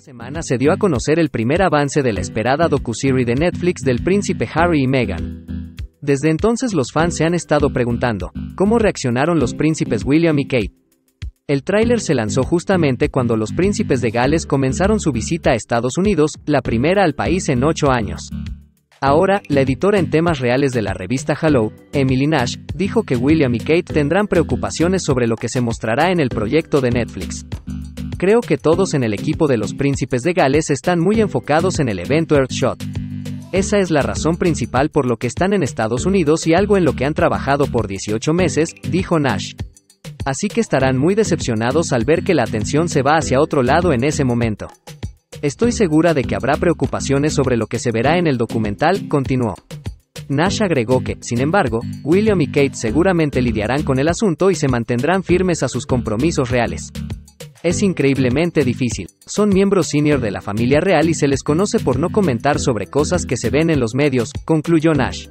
Semana se dio a conocer el primer avance de la esperada docuserie de Netflix del príncipe Harry y Meghan. Desde entonces los fans se han estado preguntando, ¿cómo reaccionaron los príncipes William y Kate? El tráiler se lanzó justamente cuando los príncipes de Gales comenzaron su visita a Estados Unidos, la primera al país en ocho años. Ahora, la editora en temas reales de la revista Hello, Emily Nash, dijo que William y Kate tendrán preocupaciones sobre lo que se mostrará en el proyecto de Netflix. Creo que todos en el equipo de los príncipes de Gales están muy enfocados en el evento Earthshot. Esa es la razón principal por lo que están en Estados Unidos y algo en lo que han trabajado por 18 meses, dijo Nash. Así que estarán muy decepcionados al ver que la atención se va hacia otro lado en ese momento. Estoy segura de que habrá preocupaciones sobre lo que se verá en el documental, continuó. Nash agregó que, sin embargo, William y Kate seguramente lidiarán con el asunto y se mantendrán firmes a sus compromisos reales. Es increíblemente difícil. Son miembros senior de la familia real y se les conoce por no comentar sobre cosas que se ven en los medios, concluyó Nash.